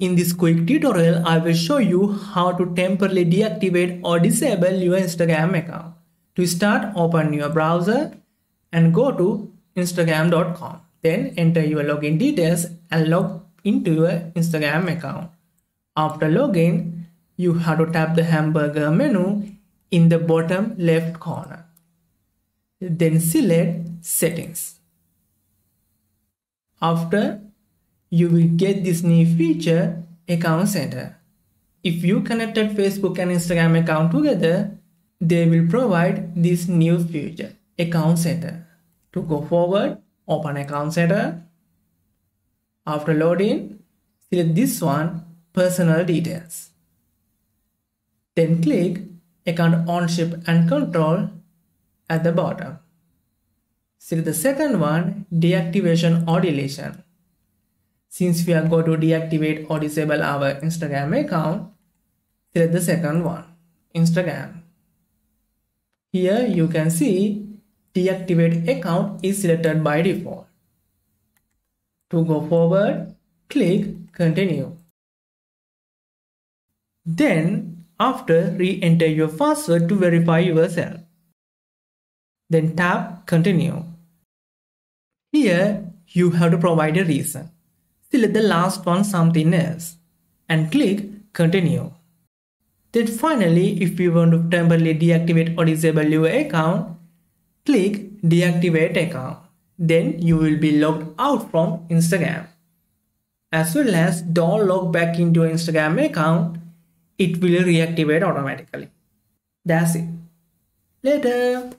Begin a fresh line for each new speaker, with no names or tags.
In this quick tutorial, I will show you how to temporarily deactivate or disable your Instagram account. To start, open your browser and go to instagram.com. Then enter your login details and log into your Instagram account. After login, you have to tap the hamburger menu in the bottom left corner. Then select settings. After you will get this new feature account center. If you connected Facebook and Instagram account together, they will provide this new feature account center. To go forward, open account center. After loading, select this one personal details. Then click account ownership and control at the bottom. Select the second one deactivation or deletion. Since we are going to deactivate or disable our Instagram account, select the second one, Instagram. Here you can see deactivate account is selected by default. To go forward, click continue. Then after re-enter your password to verify yourself. Then tap continue. Here you have to provide a reason select the last one something else and click continue. Then finally, if you want to temporarily deactivate or disable your account, click deactivate account. Then you will be logged out from Instagram. As well as don't log back into your Instagram account, it will reactivate automatically. That's it. Later.